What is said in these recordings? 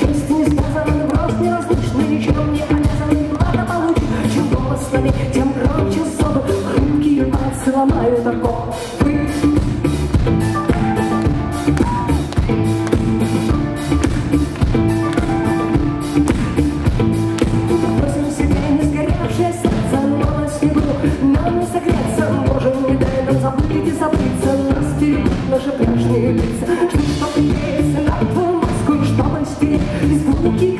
Песни сказаны в раз не разлучны, ничем не обязаны, плата получит, чем голосами, тем громче зубы, хрупкие пальцы ломают оковы. Себе не сгоревшее сердце, но на сферу нам не согреть.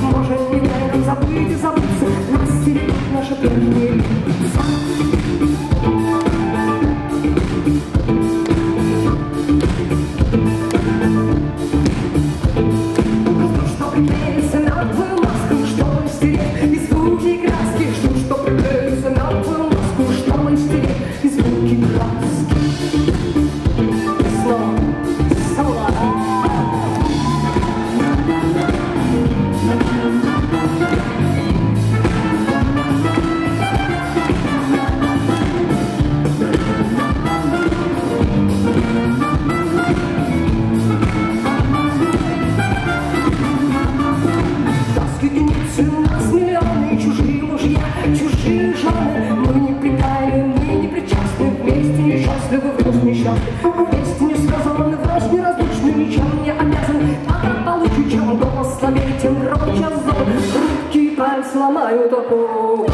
Может, не дай нам забыть и забыться, нас стерегут наша прежняя. как чужие жены Мы не питали, мы не причастны. Вместе не счастливы, вновь несчастны. Вместе не сказаны, вновь неразлучны. Ничем не обязан, а получше Чем голос слабее, тем громче зон Руки пальцы ломают опору